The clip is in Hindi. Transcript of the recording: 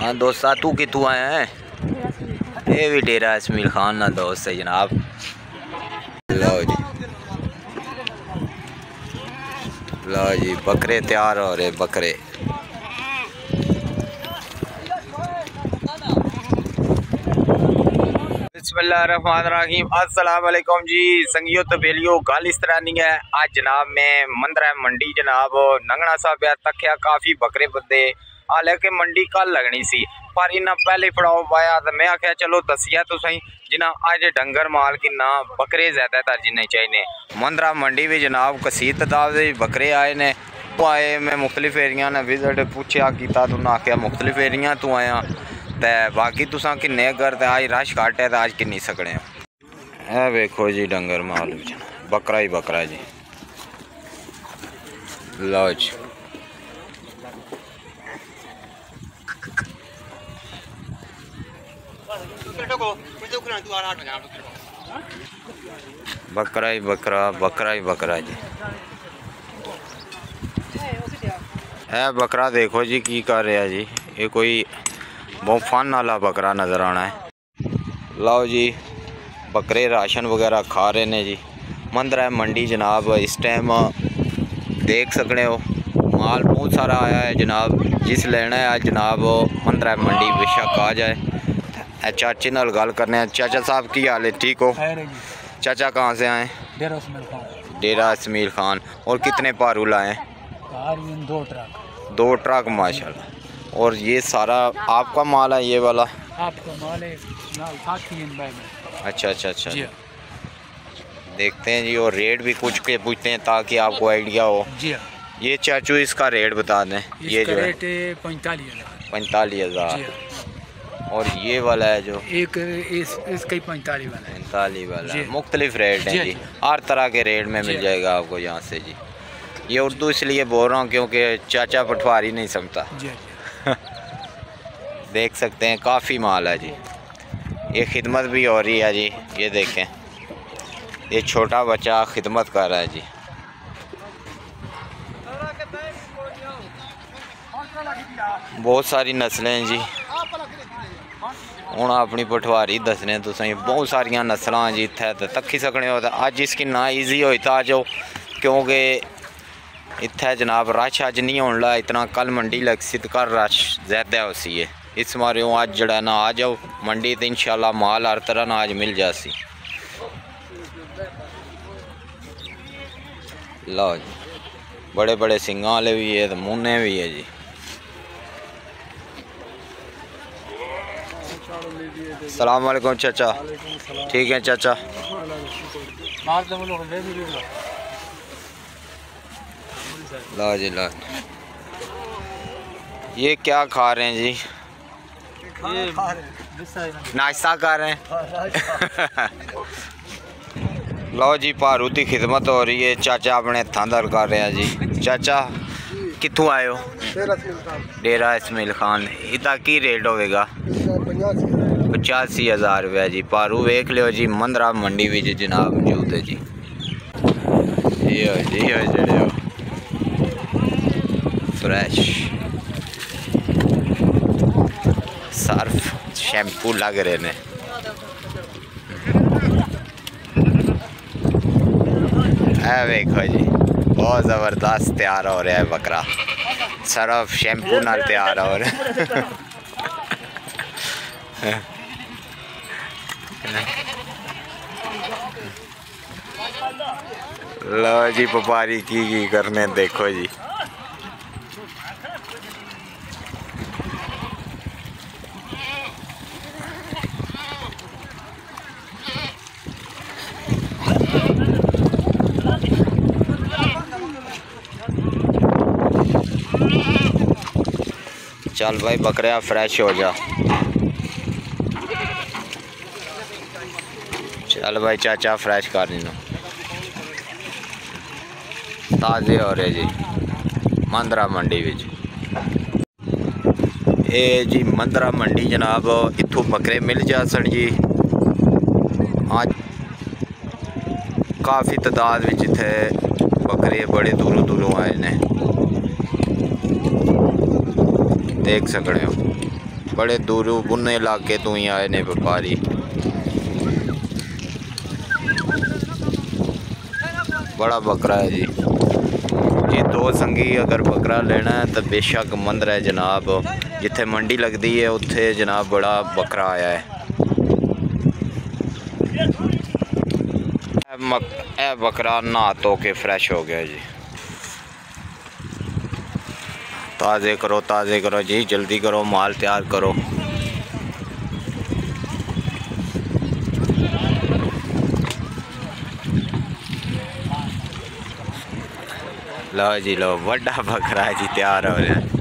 हाँ दोस्ता, तू कितों आया है? ये भी डेरा इसमिल खान ना दोस्त है जनाब। लो जी। लो जी, बकरे तैयार हो रहे बकरे। बिस्मिल्लाहिर्रहमानिर्रहीम। अस्सलाम जी। संगियो तो बेलियो, गल इस तरह नहीं है। आज जनाब मैं मंदरा मंडी जनाब, नंगना साहब तख्या काफ़ी बकरे बंदे। हालाँकि मंडी कल लगनी सी, पर इन्ना पहले पड़ाओ पाया तो मैं आख्या, चलो दसिया तो सही अज डंगर माल कि बकरे ज़्यादातर जिन्हें चाहिए। मंदरा मंडी भी जनाब कसी तदाद बकरे आए ने आए मैं मुख्तलिफ़ एरिया ने विज़िट पूछा किया तुम आख्या, मुख्तलिफ़ एरिया तू आया, ते बाकी तुसा किन्ने ते अज रश घट है तो अज किन्नी सकने ए वेखो जी डंगर माल, बकरा ही बकरा जी। लो बकरा ही बकरा बकरा ही बकरा जी। है बकरा देखो जी, की कर रहा जी। ये कोई बहुत फन वाला बकरा नज़र आना है। लाओ जी, बकरे राशन वगैरह खा रहे ने जी। मंदिर है मंडी जनाब, इस टाइम देख सकने हो। माल बहुत सारा आया है जनाब। जिस लेना है जनाब, मंदिर है मंडी, बेशक आ जाए। चाचे नाल गल करने चाचा साहब की हाल है? ठीक हो? चाचा कहाँ से आए? डेरा इसमील खान। और कितने पारू लाए? दो ट्रक। दो ट्रक माशाल्लाह। और ये सारा आपका माल है ये वाला? आपका माल है अच्छा अच्छा अच्छा। देखते हैं जी और रेट भी कुछ के पूछते हैं ताकि आपको आइडिया हो। जी ये चाचू इसका रेट बता दें। ये जो है पैंतालीस हज़ार। पैंतालीस हज़ार। और ये वाला है जो एक इस इसका ही पैंतालीस वाला पैंतालीस वाला मुख्तलिफ़ रेट हैं जी हर तरह के रेट में मिल जाएगा आपको यहाँ से जी। ये उर्दू इसलिए बोल रहा हूँ क्योंकि चाचा पटवारी नहीं समझता। देख सकते हैं काफ़ी माल है जी। ये खिदमत भी हो रही है जी ये देखें। ये छोटा बच्चा खिदमत कर रहा है जी। बहुत सारी नस्लें हैं जी। हूँ अपनी पठवारी दसने तुसें बहुत सारिया नस्ल जी इतने तक्की सकने हो अज इसकी ना ईजी हो तो आ जाओ क्योंकि इतने जनाब रश अज नहीं होने लगा इतना कल मंडी लग सी तो कल रश ज़्यादा हो सी है इस मारे अज जड़ा ना आ जाओ मंडी तो इंशाल्लाह माल हर तरह ना आज मिल जासी लो जी बड़े बड़े सिंगा वाले भी है तो मुन्ने भी है सलामकुम चाचा। ठीक है, चाचा? ला जी, ला। ये क्या खा रहे हैं जी? नाश्ता कर रहे हैं? लो जी भारू की खिदमत हो रही है। चाचा अपने थांदर कर रहे हैं जी। चाचा कितों हो डेरा इसमिल खान। इसका की रेट होगा पचासी हज़ार रुपया जी। भारू वेख लियो जी मंदरा मंडी भी जनाब मौजूद है जी। ये हो जी हो फ्रेश। सर्फ शैम्पू लग रहे ने। वेखो जी। बहुत ज़बरदस्त तैयार हो रहा है बकरा। सर्फ शैम्पू नाल तैयार हो रहा लो जी पपारी की, की करने देखो जी। चल भाई बकरिया फ्रेश हो जा चल भाई चाचा फ्रेश कर दी ताज़े हो रहे जी मंदरा मंडी बिच ये जी मंदरा मंडी जनाब इतों बकरे मिल जा सन जी अज काफ़ी तादाद इतने बकरे बड़े दूरों दूरों आए ने देख सकते हो। बड़े दूर बुने इलाके तू ही आए ने व्यापारी। बड़ा बकरा है जी। जी दो संगी अगर बकरा लेना है तो बेशक मंदर है जनाब। जिथे मंडी लगती है, उत्थे जनाब बड़ा बकरा आया है। ए बकरा नहा धो के फ्रैश हो गया जी। ताज़े करो ताज़े करो, जी, जल्दी करो, माल तैयार करो। लो जी, लो बड़ा बकरा जी तैयार हो रहा है।